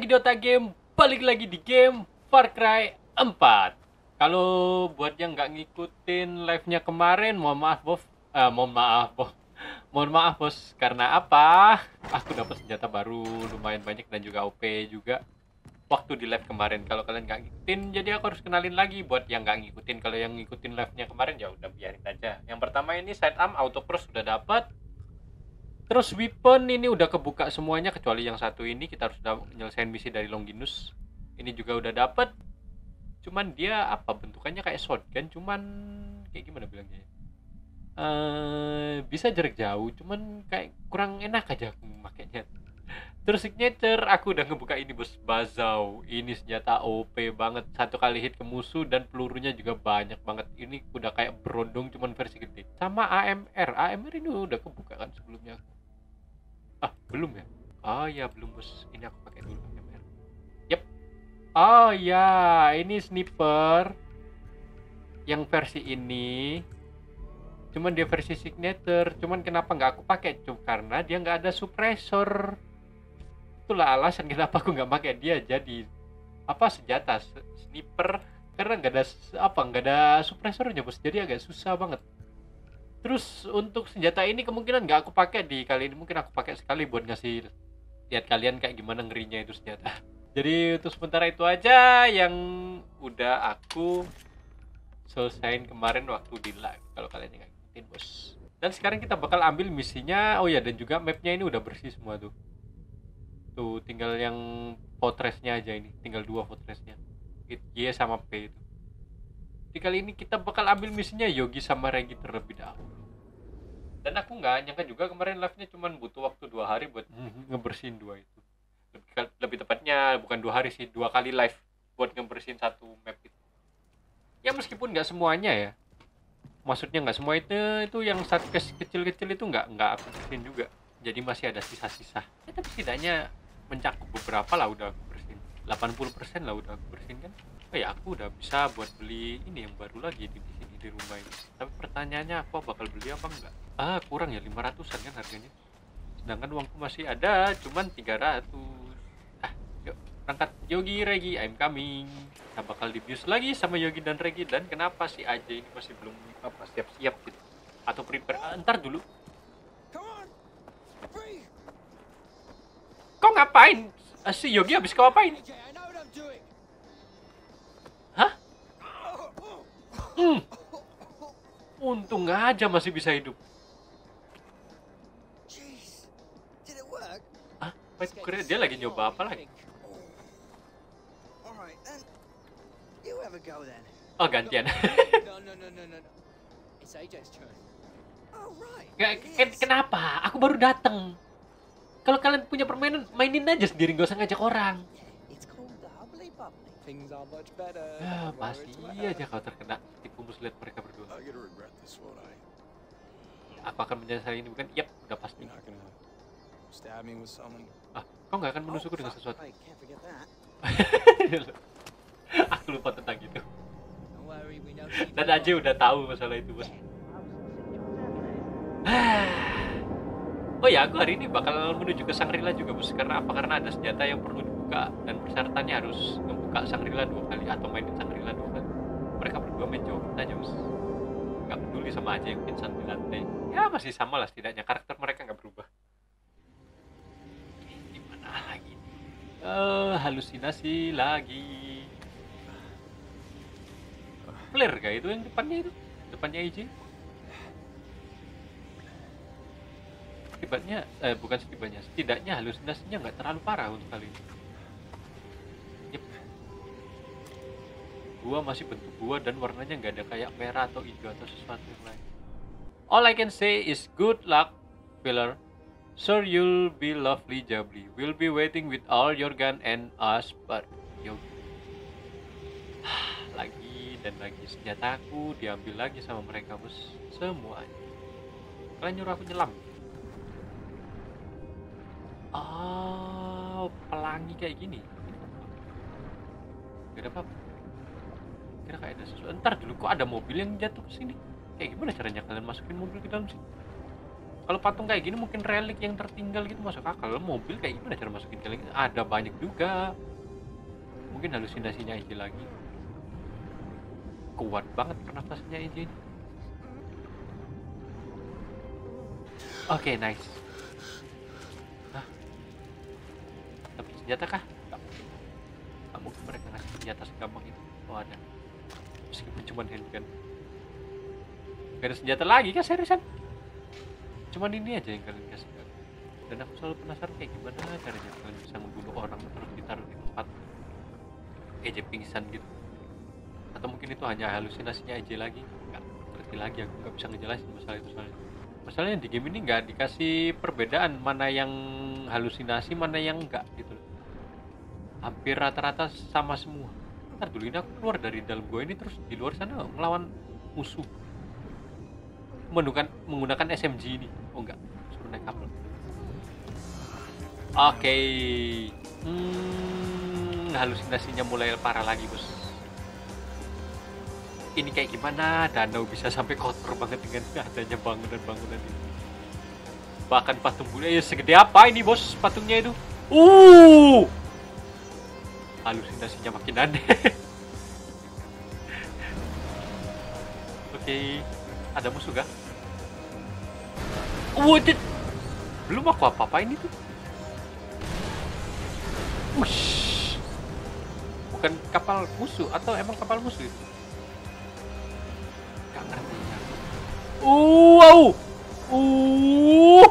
lagi di Otak Game, balik lagi di game Far Cry 4 Kalau buat yang nggak ngikutin live-nya kemarin, mohon maaf bos eh, Mohon maaf bos Mohon maaf bos, karena apa? Aku dapat senjata baru lumayan banyak dan juga OP juga. Waktu di live kemarin, kalau kalian nggak ngikutin, jadi aku harus kenalin lagi. Buat yang nggak ngikutin Kalau yang ngikutin live-nya kemarin ya udah biarin aja. Yang pertama ini sidearm auto pro sudah dapat Terus weapon ini udah kebuka semuanya kecuali yang satu ini kita harus udah nyelesain misi dari Longinus. Ini juga udah dapet. Cuman dia apa bentukannya kayak shotgun, cuman kayak gimana bilangnya? Eh bisa jarak jauh, cuman kayak kurang enak aja aku makainya. Terus signature aku udah ngebuka ini bos Bazau. Ini senjata OP banget. Satu kali hit ke musuh dan pelurunya juga banyak banget. Ini udah kayak berondong cuman versi gede. Sama AMR. AMR ini udah kebuka kan sebelumnya. Ah, belum ya? Oh ya, belum bos. Ini aku pakai dulu AMR. Yep. Oh ya, ini sniper yang versi ini. Cuman dia versi signature. Cuman kenapa nggak aku pakai? Cuma karena dia nggak ada suppressor. Itulah alasan kenapa aku nggak pakai dia jadi apa senjata sniper karena nggak ada apa nggak ada suppressornya bos jadi agak susah banget Terus untuk senjata ini kemungkinan nggak aku pakai di kali ini mungkin aku pakai sekali buat ngasih lihat kalian kayak gimana ngerinya itu senjata. Jadi untuk sementara itu aja yang udah aku selesain kemarin waktu di live kalau kalian nggak ngikutin bos. Dan sekarang kita bakal ambil misinya. Oh ya dan juga mapnya ini udah bersih semua tuh. Tuh tinggal yang fortressnya aja ini, tinggal dua fortressnya. Y sama P itu. Di kali ini kita bakal ambil misinya Yogi sama Regi terlebih dahulu. Dan aku nggak nyangka juga kemarin live-nya cuman butuh waktu dua hari buat ngebersihin dua itu. Lebih, lebih tepatnya bukan dua hari sih, dua kali live buat ngebersihin satu map itu. Ya meskipun nggak semuanya ya. Maksudnya nggak semua itu itu yang saat kecil-kecil itu nggak nggak aku bersihin juga. Jadi masih ada sisa-sisa. Ya, tapi setidaknya mencakup beberapa lah udah aku bersihin. 80% lah udah aku bersihin kan oh ya aku udah bisa buat beli ini yang baru lagi di, di sini di rumah ini. Tapi pertanyaannya aku bakal beli apa enggak? Ah kurang ya 500an kan harganya. Sedangkan uangku masih ada cuman 300 ah yuk berangkat. Yogi Regi I'm coming. Kita bakal dibius lagi sama Yogi dan Regi. Dan kenapa si Aja ini masih belum apa siap-siap gitu? Atau prepare? Ah, ntar dulu. Kau ngapain? Ah, si Yogi habis kau apain hmm. untung aja masih bisa hidup Jeez. Did it work? ah keren dia lagi nyoba apa lagi All right, then. You have a go then. oh gantian No, no, no, no, no, no. It's AJ's turn. Right. Nggak, it ken- is. kenapa? Aku baru datang. Kalau kalian punya permainan, mainin aja sendiri, gak usah ngajak orang. Ya, worry, pasti aja kau terkena tipu muslihat mereka berdua. Aku akan menyesali ini bukan? Yap, udah pasti. Ah, kau nggak akan menusukku Oh, dengan sesuatu. Aku lupa tentang itu. Dan aja udah tahu masalah itu, bos. Oh ya, aku hari ini bakal menuju ke Sangrila juga, bos. Karena apa? Karena ada senjata yang perlu dibuka dan persyaratannya harus membuka Sangrila dua kali atau mainin Sangrila dua berdua main jauh aja, bos. Gak peduli sama aja yang pingsan di lantai. Ya masih sama lah setidaknya karakter mereka nggak berubah. Gimana lagi? Eh, halusinasi lagi. Flare kah itu yang depannya itu? Depannya IJ? Setibanya, eh bukan setibanya, setidaknya halusinasinya nggak terlalu parah untuk kali ini. Gua masih bentuk gua dan warnanya nggak ada kayak merah atau hijau atau sesuatu yang lain. All I can say is good luck, filler. Sure you'll be lovely jubbly. We'll be waiting with all your gun and us, but yo. lagi dan lagi senjataku diambil lagi sama mereka bos semuanya. Kalian nyuruh aku nyelam. Oh, pelangi kayak gini. Gak ada apa-apa. Kira kayak ada sesuatu. Ntar dulu kok ada mobil yang jatuh ke sini. Kayak gimana caranya kalian masukin mobil ke dalam sini? kalau patung kayak gini mungkin relik yang tertinggal gitu masuk akal. Mobil kayak gimana cara masukin ke ada banyak juga. Mungkin halusinasinya aja lagi. Kuat banget pernafasannya aja ini. Oke nice. Nah tapi senjata kah? Nggak mungkin mereka ngasih senjata segampang itu. Oh ada meskipun cuma handgun gak ada senjata lagi kan seriusan? Cuman ini aja yang kalian kasih dan aku selalu penasaran kayak gimana caranya kalian bisa membunuh orang terus ditaruh di tempat aja pingsan gitu. Atau mungkin itu hanya halusinasinya aja lagi. Nggak ngerti lagi aku nggak bisa ngejelasin masalah itu soalnya. Masalahnya di game ini nggak dikasih perbedaan mana yang halusinasi mana yang enggak gitu hampir rata-rata sama semua ntar dulu ini aku keluar dari dalam gua ini terus di luar sana ngelawan musuh. Menggunakan menggunakan SMG ini. Oh enggak. Suruh naik kapal oke. Hmm, halusinasinya mulai parah lagi bos. Ini kayak gimana? Danau bisa sampai kotor banget dengan adanya bangunan-bangunan ini. Bahkan patung Buddha ya segede apa ini bos patungnya itu? Uh halusinasinya makin aneh oke ada musuh gak? Wujud belum aku apa-apain itu. Wush. bukan kapal musuh atau emang kapal musuh itu? Gak ngerti. Uh wow uh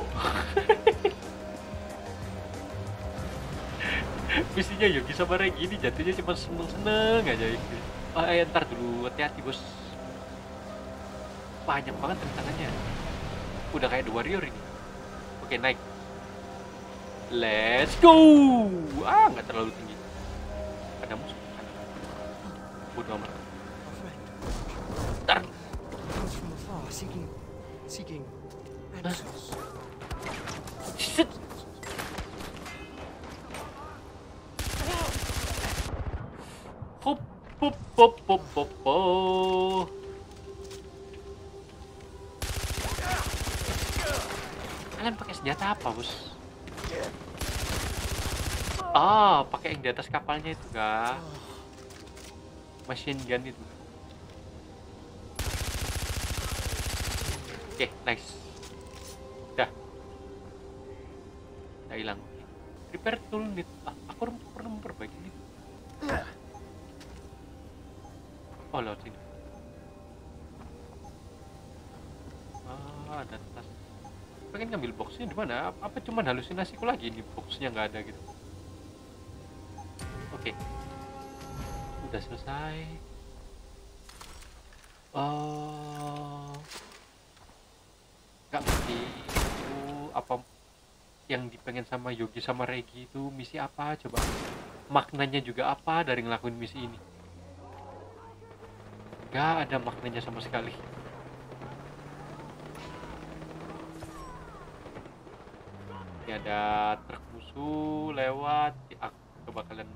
misinya Yogi sama Regi ini jatuhnya cuma seneng-seneng aja gitu. Oh, eh, ntar dulu. Hati-hati bos. Banyak banget tantangannya udah kayak The Warrior ini. Oke naik. Let's go! Ah nggak terlalu tinggi. Ada musuh. Ada bodoh amat. Ntar. Seeking, seeking. Shit. Kalian pakai senjata apa, bos? Ah, pakai yang di atas kapalnya itu, ga? Machine gun itu. Oke, nice. Dah. Udah hilang. Repair tool need. Ah, aku perlu memperbaiki ini. Oh, lewat sini. Ah, ada tas. Pengen ngambil boxnya di mana? Apa cuman halusinasiku lagi ini boxnya nggak ada gitu? Oke. Udah selesai. Oh. Gak ngerti itu apa yang dipengen sama Yogi sama Regi itu misi apa coba maknanya juga apa dari ngelakuin misi ini gak ada maknanya sama sekali. Ini ada truk musuh lewat Ya, aku coba kalian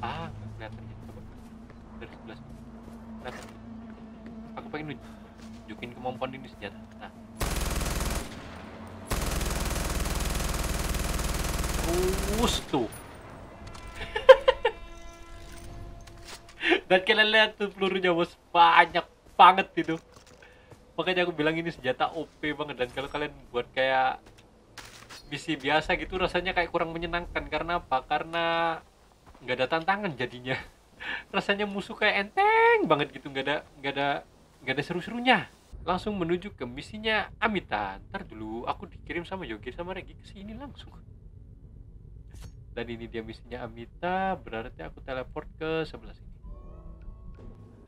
ah kelihatan ya coba. Dari sebelah sini. Aku pengen nunjukin kemampuan ini senjata nah. Us tuh. Dan kalian lihat tuh pelurunya bos banyak banget itu. Makanya aku bilang ini senjata OP banget dan kalau kalian buat kayak misi biasa gitu rasanya kayak kurang menyenangkan karena apa? Karena nggak ada tantangan jadinya. Rasanya musuh kayak enteng banget gitu nggak ada nggak ada nggak ada seru-serunya. Langsung menuju ke misinya Amita. Ntar dulu aku dikirim sama Yogi sama Regi ke sini langsung dan ini dia misinya Amita berarti aku teleport ke sebelah sini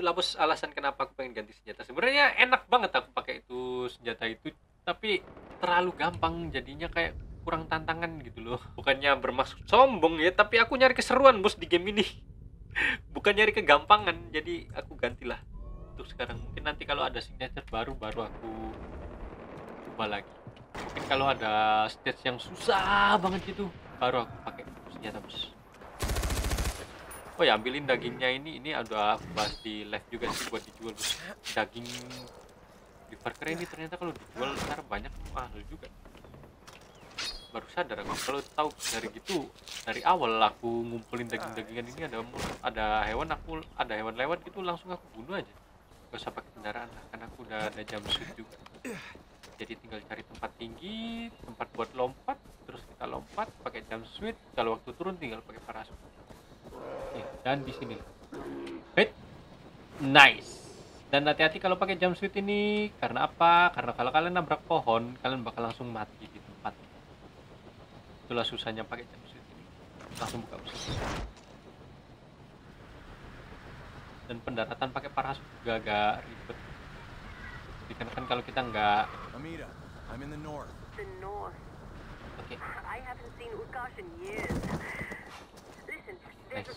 itulah bos alasan kenapa aku pengen ganti senjata. Sebenarnya enak banget aku pakai itu senjata itu tapi terlalu gampang jadinya kayak kurang tantangan gitu loh. Bukannya bermaksud sombong ya tapi aku nyari keseruan bos di game ini. Bukan nyari kegampangan jadi aku gantilah. Untuk sekarang mungkin nanti kalau ada signature baru baru aku coba lagi. Mungkin kalau ada stage yang susah banget gitu baru aku pakai senjata bos oh ya ambilin dagingnya ini ini ada bahas di live juga sih buat dijual daging di Cry ini ternyata kalau dijual secara banyak mahal juga. Baru sadar aku. Kalau tahu dari gitu dari awal aku ngumpulin daging-dagingan ini ada ada hewan aku ada hewan lewat gitu langsung aku bunuh aja. Gak usah pakai kendaraan lah karena aku udah ada jam juga. Jadi tinggal cari tempat tinggi tempat buat lompat terus kita lompat pakai jam shoot kalau waktu turun tinggal pakai parasut Oke, dan di sini. Hit nice. Dan hati-hati kalau pakai jam shoot ini karena apa? Karena kalau kalian nabrak pohon kalian bakal langsung mati di tempat. Itulah susahnya pakai jam shoot ini. Langsung buka usaha. Dan pendaratan pakai parasut juga agak ribet. Dikarenakan kalau kita nggak Amita, I'm in the north. The north. oke. I haven't seen Utkarsh in years. Than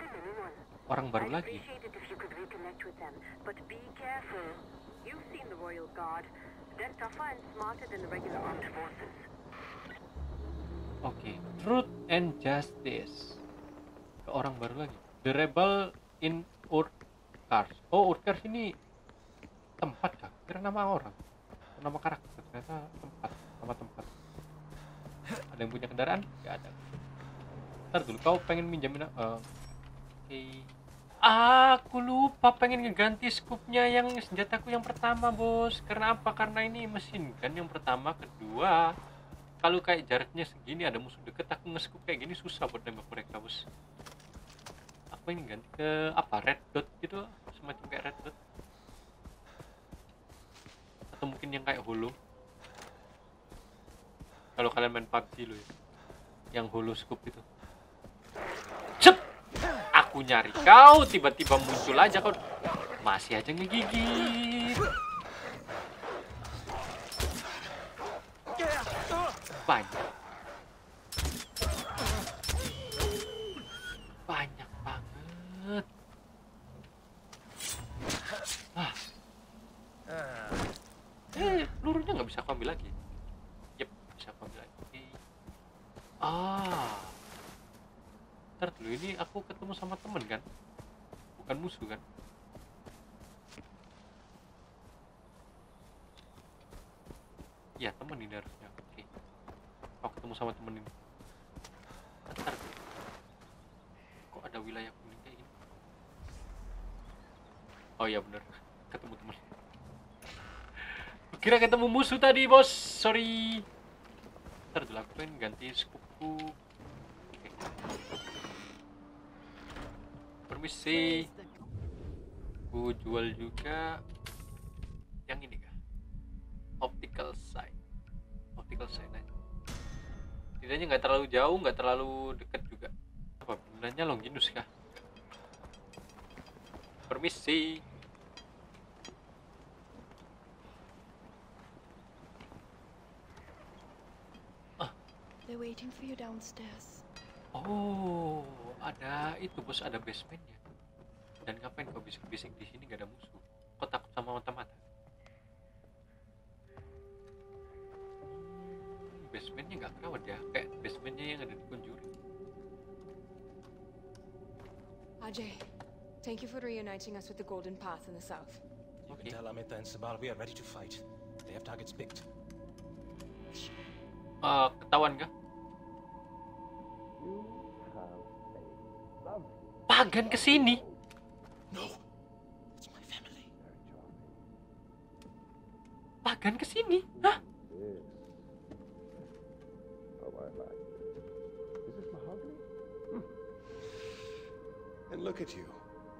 anyone. orang baru lagi. Oke, Truth and Justice. Ke orang baru lagi. The Rebel in Urkars. Oh, Urkars ini tempat kah? Kira nama orang. Nama karakter. Ternyata tempat. Nama tempat. Ada yang punya kendaraan? Gak ada. Ntar dulu, kau pengen minjamin... eh, Oke. Aku lupa pengen ngeganti skupnya yang senjataku yang pertama, bos. Karena apa? Karena ini mesin kan yang pertama, kedua kalau kayak jaraknya segini ada musuh deket aku nge-scoop kayak gini susah buat nembak mereka bos apa ini ganti ke apa red dot gitu semacam kayak red dot atau mungkin yang kayak holo kalau kalian main PUBG lo ya yang holo scoop itu. Cep! Aku nyari kau tiba-tiba muncul aja kau. Masih aja ngegigit. Banyak banget ah eh pelurunya nggak bisa aku ambil lagi yep bisa aku ambil lagi Oke. ah ntar dulu ini aku ketemu sama temen kan bukan musuh kan Iya temen ini harusnya oke aku ketemu sama temen ini. Ntar kok ada wilayah kuning kayak gini? Oh iya bener. Ketemu temen. Kira ketemu musuh tadi bos. Sorry. Ntar dulu ganti Oke. permisi. Aku jual juga yang ini kah? Optical sight. Optical sight aja tidaknya nggak terlalu jauh nggak terlalu dekat juga. Apa gunanya Longinus kah? Permisi. They're waiting for you downstairs. oh ada itu bos. Ada basementnya. Dan ngapain kau bisik-bisik di sini? Gak ada musuh. Kau takut sama mata-mata nggak kawat ya kayak basementnya yang ada di Conjuring Ajay, thank you for reuniting us with the Golden Path in the south. You Okay. can tell Amita and Sabal we are ready to fight. They have targets picked. Eh, ketahuan kah Pagan ke sini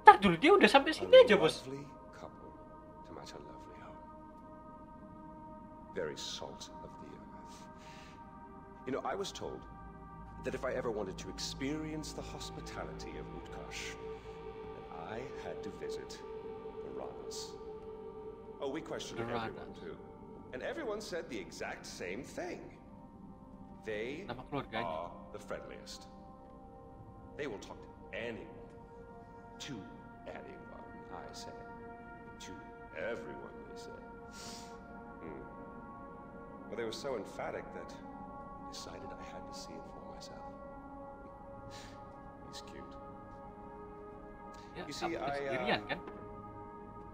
Ntar dulu dia udah sampai sini aja bos lovely couple to match a lovely home. Very salt of the earth. You know, I was told that if I ever wanted to experience the hospitality of Utkarsh, then I had to visit the Ranas. Oh, we questioned The everyone too. And everyone said the exact same thing. They are the friendliest. They will talk to anyone. To anyone, I say. To everyone, they say. Hmm. But they were so emphatic that I decided I had to see it for myself. He's cute. Ya, You see, I, uh.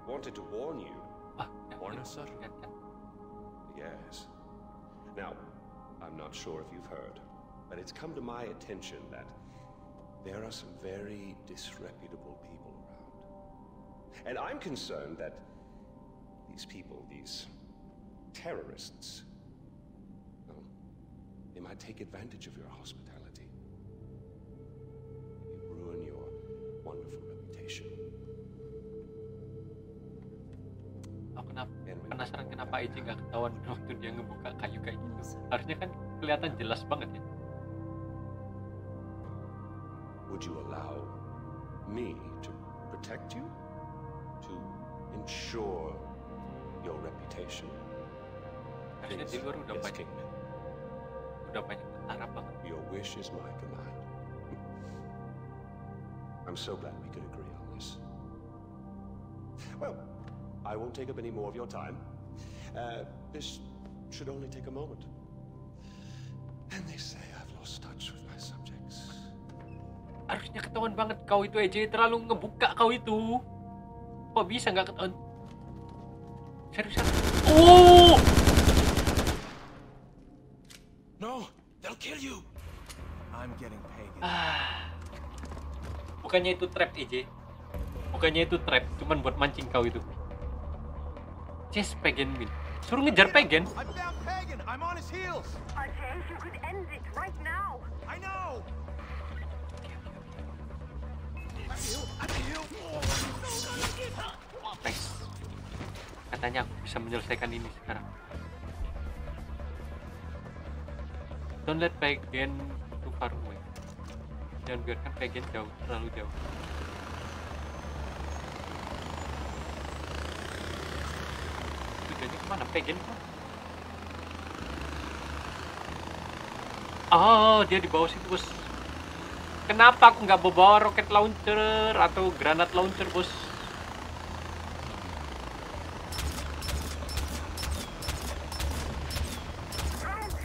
Wanted to warn you. Ah, warn us, sir? kan, kan. Yes. Now, I'm not sure if you've heard, but it's come to my attention that there are some very disreputable people around. And I'm concerned that these people, these terrorists, well, they might take advantage of your hospitality. Maybe ruin your wonderful reputation. Aku kenapa And when penasaran kenapa AJ nggak ketahuan waktu dia ngebuka kayu kayak gitu. Harusnya kan kelihatan jelas banget ya. Would you allow me to protect you? Banyak Kingman. udah banyak tentara banget. Your wish is my command. I'm so glad we could agree on this. Well, I won't take up any more of your time. Uh, this should only take a moment. And they say I've lost touch with my subjects. Harusnya ketahuan banget kau itu AJ terlalu ngebuka kau itu. Kok bisa nggak ketahuan? Serius? Oh! No, they'll kill you. I'm getting pagan. Ah. Bukannya itu trap AJ. Bukannya itu trap, cuman buat mancing kau itu. Just pagan min. Suruh ngejar pagan. I found pagan. I'm on his heels. Ajay, you could end it right now. I know. Katanya aku bisa menyelesaikan ini sekarang. Don't let pagan too far away. Jangan biarkan pagan jauh, terlalu jauh. Tujuannya ke mana? Pagan? Oh, dia di bawah situ, bos. Kenapa aku nggak bawa rocket launcher atau granat launcher, bos?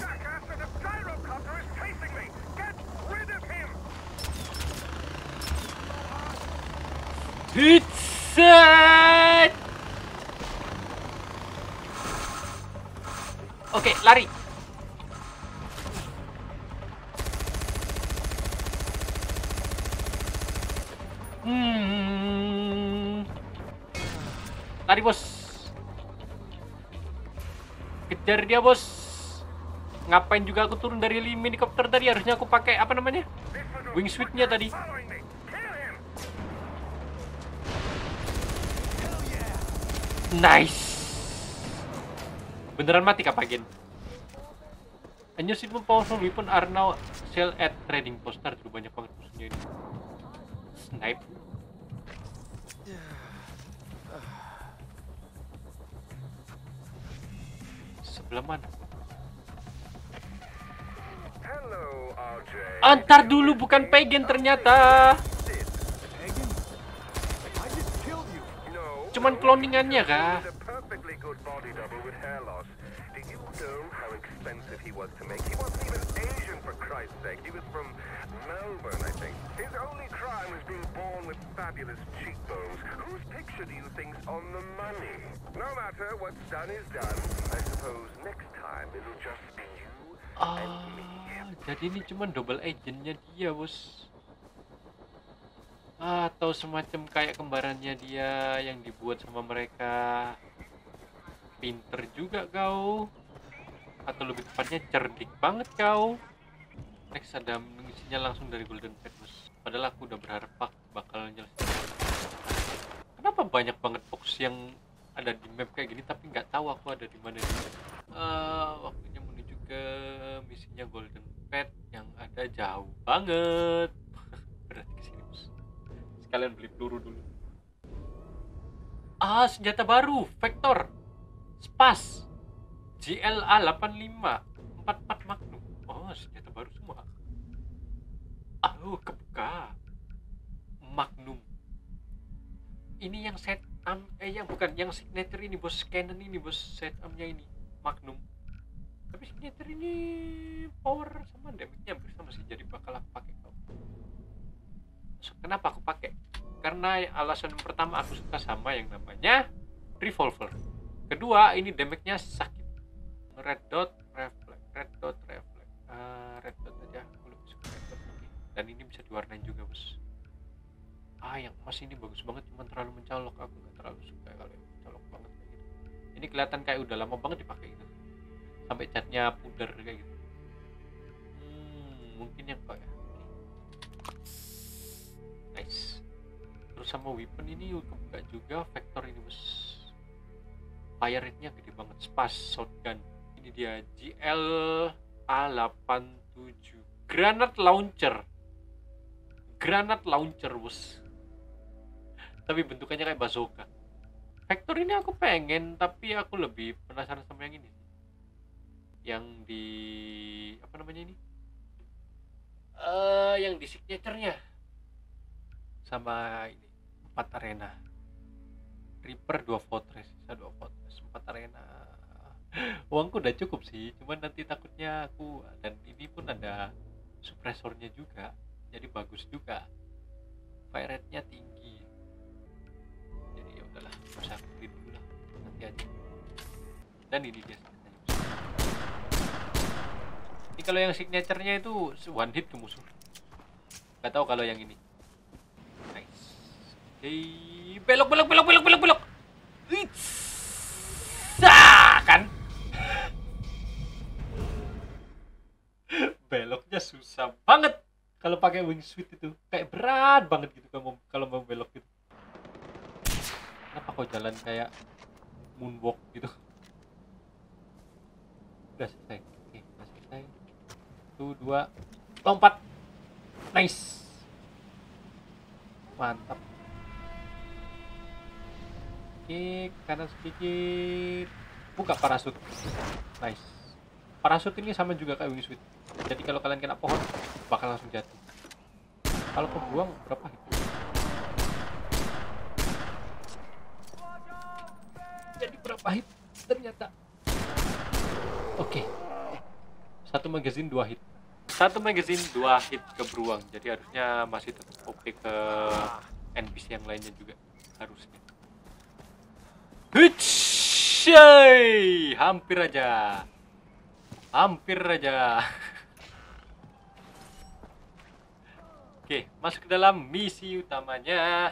Jackass! The gyrocopter Lari, bos. Kejar dia, bos. Ngapain juga aku turun dari helikopter tadi? Harusnya aku pakai apa namanya? Wing suit-nya tadi. Nice. Beneran mati kah Pagen? A new super powerful weapon are sell at trading post. Ntar dulu banyak banget musuhnya ini. Snipe. Sebelah mana? Antar dulu bukan Pagan ternyata. Cuman cloningannya kah? Expensive he was to make? He wasn't even Asian, for Christ's sake. He was from Melbourne, I think. His only crime was being born with fabulous cheekbones. Whose picture do you think's on the money? No matter, what's done is done. I suppose next time it'll just be you and me. Ah, jadi ini cuma double agentnya dia, bos. Atau semacam kayak kembarannya dia yang dibuat sama mereka. Pinter juga kau. Atau lebih tepatnya cerdik banget kau. Next ada mengisinya langsung dari Golden Pet, bos. Padahal aku udah berharap bakal nyelesain. Kenapa banyak banget fokus yang ada di map kayak gini tapi nggak tahu aku ada di mana. Eh, waktunya menuju ke misinya Golden Pet yang ada jauh banget. Berarti ke sini bos. Sekalian beli peluru dulu. Ah, senjata baru, Vector. Spas. GLA 85 44 Magnum. Oh, senjata baru semua. Aduh, kebuka. Magnum. Ini yang set am eh yang bukan yang signature ini bos Canon ini bos set amnya ini Magnum. Tapi signature ini power sama damage-nya hampir sama sih jadi bakal aku pakai kenapa aku pakai? karena alasan pertama aku suka sama yang namanya revolver. Kedua, ini damage-nya sakit. Red dot reflect, red dot reflect. Ah, red dot aja, aku lebih red dot lagi. Dan ini bisa diwarnain juga, Bos. Ah, yang emas ini bagus banget, cuman terlalu mencolok. Aku nggak terlalu suka kalau mencolok banget kayak gitu. Ini kelihatan kayak udah lama banget dipakai gitu. Sampai catnya pudar kayak gitu. Hmm, mungkin yang kok ya. Oke. Nice. Terus sama weapon ini kebuka juga vector ini bos. Fire rate-nya gede banget. Spas shotgun. Ini dia GL A87 granat launcher. Granat launcher bos. Tapi bentukannya kayak bazooka. Vector ini aku pengen, tapi aku lebih penasaran sama yang ini. Yang di apa namanya ini? Eh, yang di signature-nya sama ini empat arena Reaper dua fortress bisa dua fortress empat arena uangku udah cukup sih cuman nanti takutnya aku dan ini pun ada suppressornya juga jadi bagus juga. Fire rate nya tinggi. Jadi ya udahlah usah beli dulu lah nanti aja. Dan ini dia ini kalau yang signature-nya itu one hit ke musuh. Nggak tahu kalau yang ini. Nice. Hei, belok belok belok belok belok belok susah banget kalau pakai wingsuit itu. Kayak berat banget gitu kalau mau kalau mau belok gitu. Kenapa kok jalan kayak moonwalk gitu? Udah selesai. Oke udah selesai. Satu dua lompat. Nice. Mantap. Oke kanan sedikit. Buka parasut. Nice. Parasut ini sama juga kayak wingsuit jadi kalau kalian kena pohon bakal langsung jatuh. Kalau kebuang berapa hit jadi berapa hit? Ternyata. Oke. Satu magazine dua hit. Satu magazine dua hit ke beruang. Jadi harusnya masih tetap OP ke NPC yang lainnya juga harusnya. Hitshay! hampir aja. Hampir aja oke masuk ke dalam misi utamanya